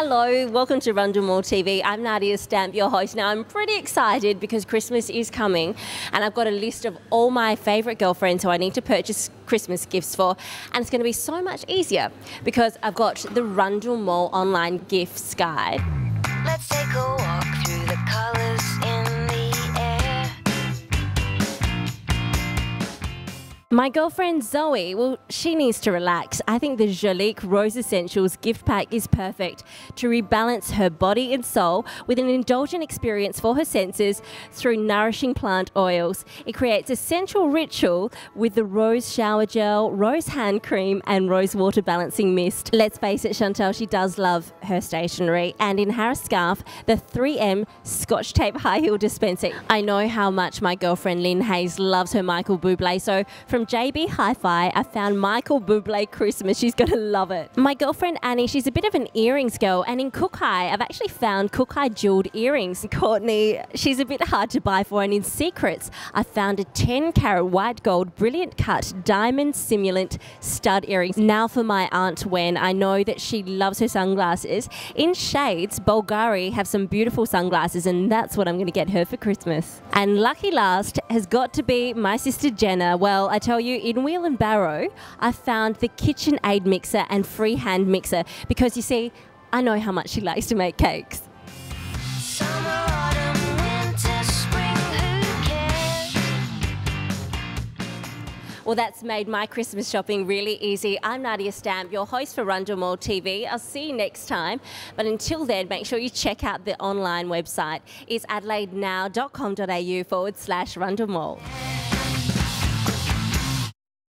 Hello, welcome to Rundle Mall TV. I'm Nadia Stamp, your host. Now, I'm pretty excited because Christmas is coming and I've got a list of all my favourite girlfriends who I need to purchase Christmas gifts for. And it's going to be so much easier because I've got the Rundle Mall online gifts guide. My girlfriend Zoe, well, she needs to relax. I think the Jurlique Rose Essentials gift pack is perfect to rebalance her body and soul with an indulgent experience for her senses through nourishing plant oils. It creates a sensual ritual with the rose shower gel, rose hand cream, and rose water balancing mist. Let's face it, Chantel, she does love her stationery. And in Harris Scarfe, the 3M Scotch Tape High Heel Dispenser. I know how much my girlfriend Lynn Hayes loves her Michael Bublé, so from JB Hi-Fi, I found Michael Bublé Christmas. She's gonna love it. My girlfriend Annie, she's a bit of an earrings girl, and in Kookai, I've actually found Kookai jeweled earrings. Courtney, she's a bit hard to buy for, and in Secrets, I found a 10 carat white gold brilliant cut diamond simulant stud earrings. Now for my aunt Wen, I know that she loves her sunglasses. In shades, Bulgari have some beautiful sunglasses, and that's what I'm gonna get her for Christmas. And lucky last has got to be my sister Jenna. Well, I tell you, in Wheel and Barrow, I found the KitchenAid mixer and freehand mixer because you see, I know how much she likes to make cakes. Well, that's made my Christmas shopping really easy. I'm Nadia Stamp, your host for Rundle Mall TV. I'll see you next time. But until then, make sure you check out the online website. It's adelaidenow.com.au forward slash Rundle Mall.